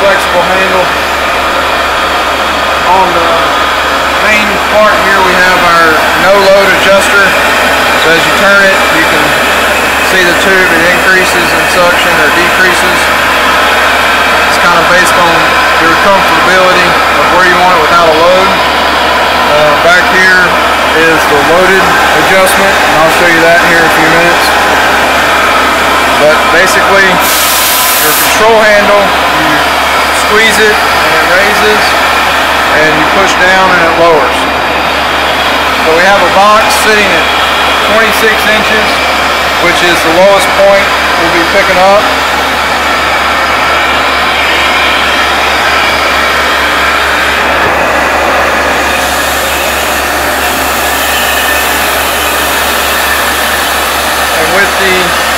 flexible handle. On the main part here we have our no load adjuster. So as you turn it, you can see the tube, it increases in suction or decreases. It's kind of based on your comfortability of where you want it without a load. Uh, back here is the loaded adjustment, and I'll show you that here in a few minutes. But basically, your control handle, you squeeze it and it raises, and you push down and it lowers. So we have a box sitting at 26 inches, which is the lowest point we'll be picking up. And with the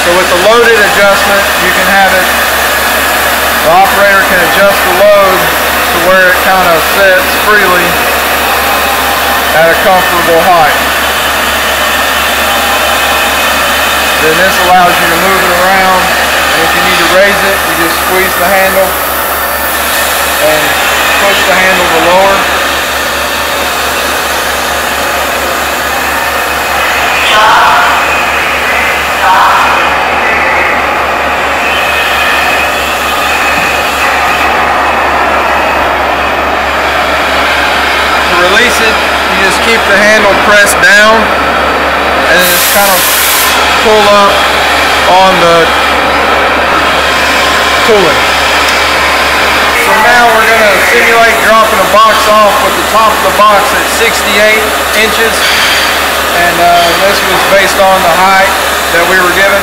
so with the loaded adjustment, you can have it, the operator can adjust the load to where it kind of sits freely at a comfortable height. Then this allows you to move it around. And if you need to raise it, you just squeeze the handle and push the handle to lower. To release it, you just keep the handle pressed down and just kind of pull up on the tooling. So now we're going to simulate dropping a box off with the top of the box at 68 inches and uh, this was based on the height that we were given.